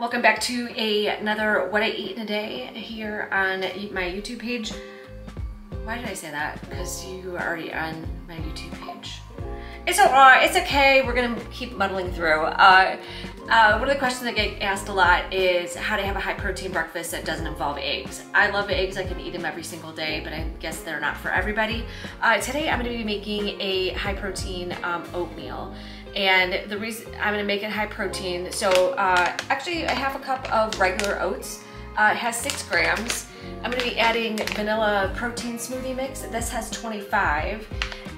Welcome back to a, another What I Eat in a Day here on my YouTube page. Why did I say that? Because you are already on my YouTube page. It's alright, it's okay, we're gonna keep muddling through. Uh, uh, one of the questions that get asked a lot is how to have a high protein breakfast that doesn't involve eggs. I love eggs, I can eat them every single day, but I guess they're not for everybody. Uh, today I'm gonna be making a high protein um, oatmeal. And the reason I'm gonna make it high protein, so uh, actually I have a cup of regular oats. Uh, it has six grams. I'm gonna be adding vanilla protein smoothie mix. This has 25.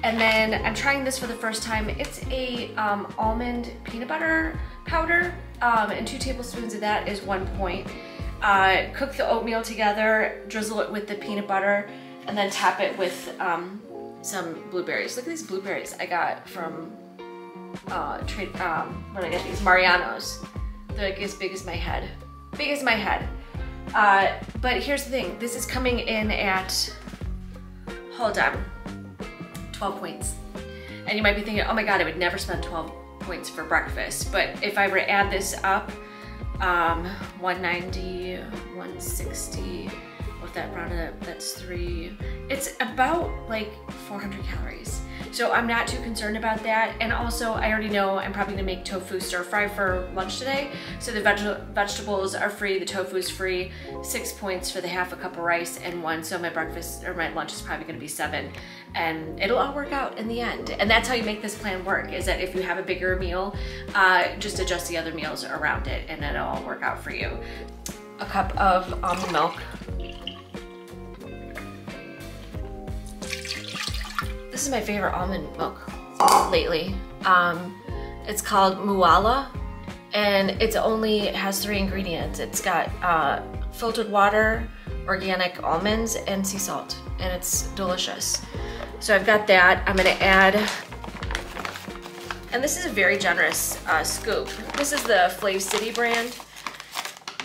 And then I'm trying this for the first time. It's a um, almond peanut butter powder, um, and two tablespoons of that is one point. Uh, cook the oatmeal together, drizzle it with the peanut butter, and then tap it with um, some blueberries. Look at these blueberries I got from uh, trade, um, did I get these? Mariano's. They're like as big as my head. Big as my head. Uh, but here's the thing, this is coming in at, hold on, 12 points. And you might be thinking, oh my God, I would never spend 12 points for breakfast. But if I were to add this up, um, 190, 160, with that rounded up, that's three. It's about like 400 calories. So I'm not too concerned about that. And also I already know I'm probably gonna make tofu stir fry for lunch today. So the veg vegetables are free, the tofu is free, six points for the half a cup of rice and one. So my breakfast or my lunch is probably gonna be seven and it'll all work out in the end. And that's how you make this plan work is that if you have a bigger meal, uh, just adjust the other meals around it and it'll all work out for you. A cup of almond milk. This is my favorite almond milk lately. Um, it's called Mooala and it's only has three ingredients. It's got uh, filtered water, organic almonds, and sea salt, and it's delicious. So I've got that. I'm gonna add, and this is a very generous uh, scoop. This is the Flav City brand,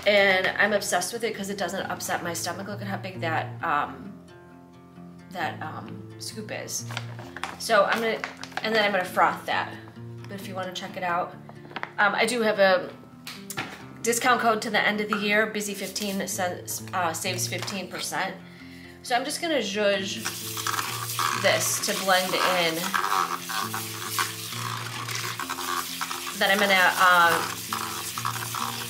and I'm obsessed with it because it doesn't upset my stomach. Look at how big that um, that um, scoop is. So I'm gonna, and then I'm gonna froth that. But if you wanna check it out, um, I do have a discount code to the end of the year, Bizzy 15 says, uh, saves 15%. So I'm just gonna zhuzh this to blend in. Then I'm gonna uh,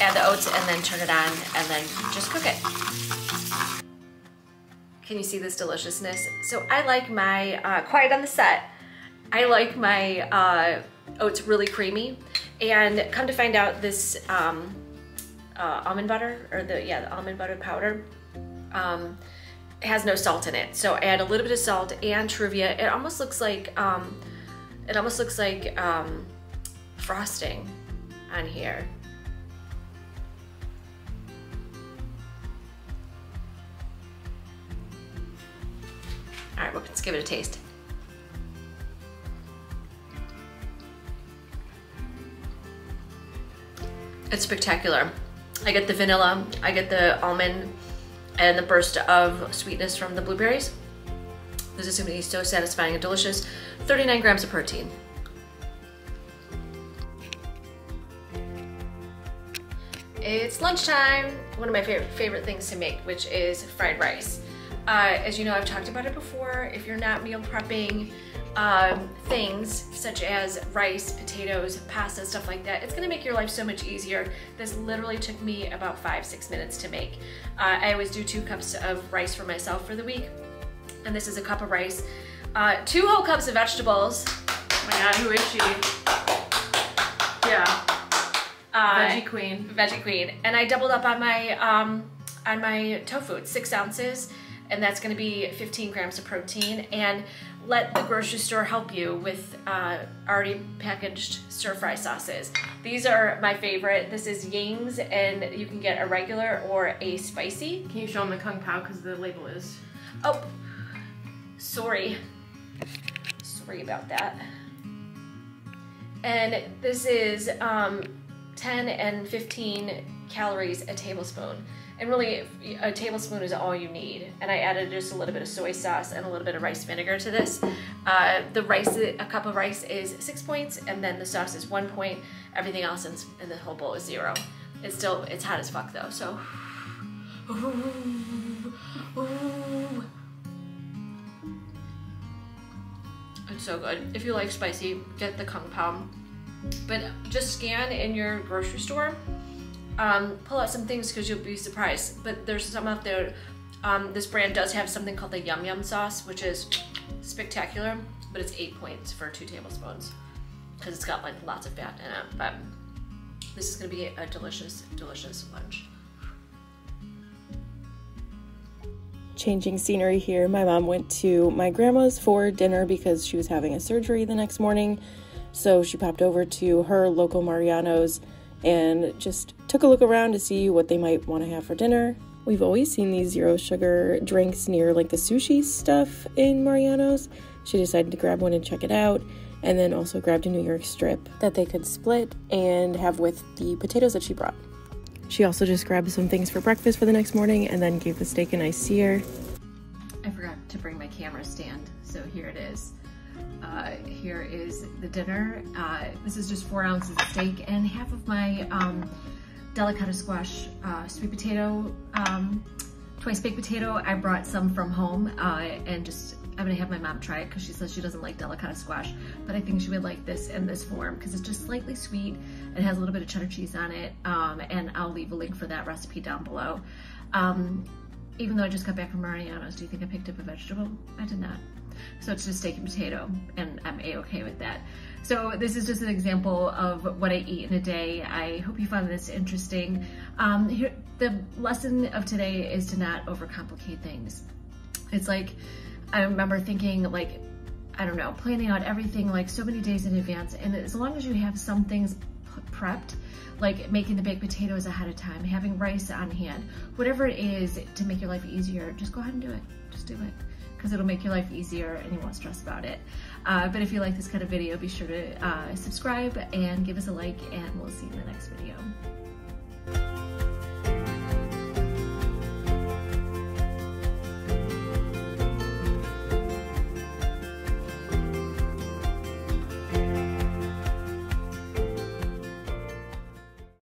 add the oats and then turn it on and then just cook it. Can you see this deliciousness? So I like my, uh, quiet on the set, I like my uh, oats really creamy. And come to find out this um, uh, almond butter, or the, yeah, the almond butter powder, um, has no salt in it. So I add a little bit of salt and Truvia. It almost looks like, um, it almost looks like um, frosting on here. Give it a taste. It's spectacular. I get the vanilla, I get the almond, and the burst of sweetness from the blueberries. This is gonna be so satisfying and delicious. 39 grams of protein. It's lunchtime. One of my favorite, favorite things to make, which is fried rice. Uh, as you know, I've talked about it before. If you're not meal prepping um, things such as rice, potatoes, pasta, stuff like that, it's gonna make your life so much easier. This literally took me about five, six minutes to make. Uh, I always do two cups of rice for myself for the week. And this is a cup of rice. Uh, two whole cups of vegetables. Oh my god, who is she? Yeah. Uh, Veggie queen. Veggie queen. And I doubled up on my um, on my tofu. It's six ounces and that's going to be 15 grams of protein. And let the grocery store help you with uh, already packaged stir fry sauces. These are my favorite. This is Ying's, and you can get a regular or a spicy. Can you show them the Kung Pao because the label is? Oh, sorry. Sorry about that. And this is um, 10 and 15 calories a tablespoon. And really, a tablespoon is all you need. And I added just a little bit of soy sauce and a little bit of rice vinegar to this. Uh, the rice, a cup of rice is six points, and then the sauce is one point. Everything else in, in the whole bowl is zero. It's still, it's hot as fuck though, so. It's so good. If you like spicy, get the Kung Pao. But just scan in your grocery store, um, pull out some things because you'll be surprised. But there's some out there. Um, this brand does have something called the Yum Yum sauce, which is spectacular, but it's eight points for two tablespoons because it's got like lots of fat in it. But this is gonna be a delicious, delicious lunch. changing scenery here. My mom went to my grandma's for dinner because she was having a surgery the next morning. So she popped over to her local Mariano's and just took a look around to see what they might want to have for dinner. We've always seen these zero sugar drinks near like the sushi stuff in Mariano's. She decided to grab one and check it out, and then also grabbed a New York strip that they could split and have with the potatoes that she brought. She also just grabbed some things for breakfast for the next morning and then gave the steak a nice sear. I forgot to bring my camera stand, so here it is. Uh, here is the dinner. Uh, this is just four ounces of steak and half of my um, delicata squash uh, sweet potato, um, twice baked potato. I brought some from home uh, and just I'm gonna have my mom try it because she says she doesn't like delicata squash, but I think she would like this in this form because it's just slightly sweet. It has a little bit of cheddar cheese on it, um, and I'll leave a link for that recipe down below. Um, even though I just got back from Mariano's, do you think I picked up a vegetable? I did not. So it's just steak and potato, and I'm a-okay with that. So this is just an example of what I eat in a day. I hope you found this interesting. Um, here, the lesson of today is to not overcomplicate things. It's like, I remember thinking like, I don't know, planning out everything like so many days in advance. And as long as you have some things prepped, like making the baked potatoes ahead of time, having rice on hand, whatever it is to make your life easier, just go ahead and do it. Just do it because it'll make your life easier and you won't stress about it. Uh, but if you like this kind of video, be sure to uh, subscribe and give us a like and we'll see you in the next video.